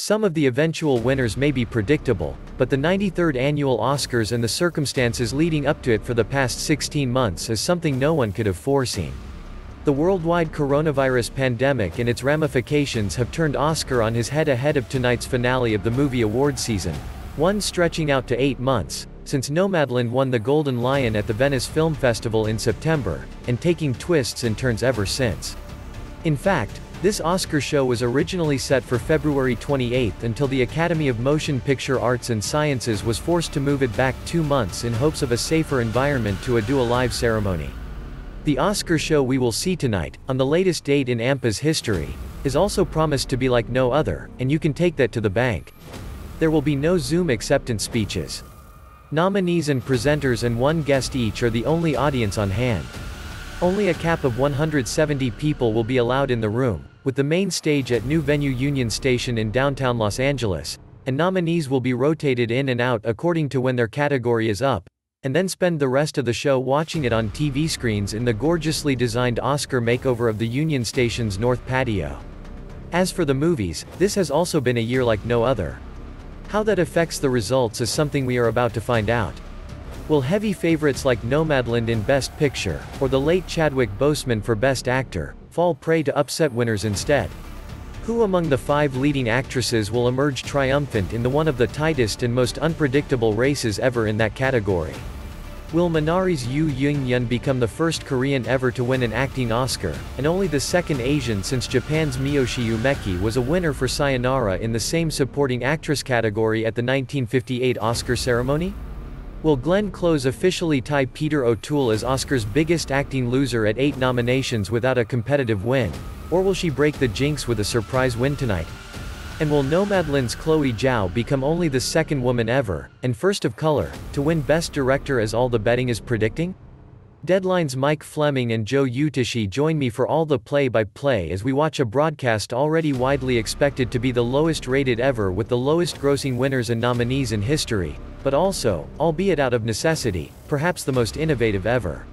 Some of the eventual winners may be predictable, but the 93rd annual Oscars and the circumstances leading up to it for the past 16 months is something no one could have foreseen. The worldwide coronavirus pandemic and its ramifications have turned Oscar on his head ahead of tonight's finale of the movie award season, one stretching out to eight months, since Nomadland won the Golden Lion at the Venice Film Festival in September, and taking twists and turns ever since. In fact, this Oscar show was originally set for February 28 until the Academy of Motion Picture Arts and Sciences was forced to move it back two months in hopes of a safer environment to a do a live ceremony. The Oscar show we will see tonight, on the latest date in AMPAS history, is also promised to be like no other, and you can take that to the bank. There will be no Zoom acceptance speeches. Nominees and presenters and one guest each are the only audience on hand. Only a cap of 170 people will be allowed in the room, with the main stage at new venue Union Station in downtown Los Angeles, and nominees will be rotated in and out according to when their category is up, and then spend the rest of the show watching it on TV screens in the gorgeously designed Oscar makeover of the Union Station's north patio. As for the movies, this has also been a year like no other. How that affects the results is something we are about to find out. Will heavy favorites like Nomadland in Best Picture, or the late Chadwick Boseman for Best Actor, fall prey to upset winners instead? Who among the five leading actresses will emerge triumphant in the one of the tightest and most unpredictable races ever in that category? Will Minari's Yoo Yu Yun become the first Korean ever to win an acting Oscar, and only the second Asian since Japan's Miyoshi Umeki was a winner for Sayonara in the same supporting actress category at the 1958 Oscar ceremony? Will Glenn Close officially tie Peter O'Toole as Oscar's biggest acting loser at eight nominations without a competitive win? Or will she break the jinx with a surprise win tonight? And will Nomadland's Chloe Zhao become only the second woman ever, and first of color, to win Best Director as all the betting is predicting? Deadline's Mike Fleming and Joe Utichi join me for all the play-by-play as we watch a broadcast already widely expected to be the lowest rated ever with the lowest grossing winners and nominees in history, but also, albeit out of necessity, perhaps the most innovative ever.